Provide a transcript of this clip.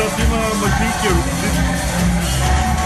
próxima, Marquinhos.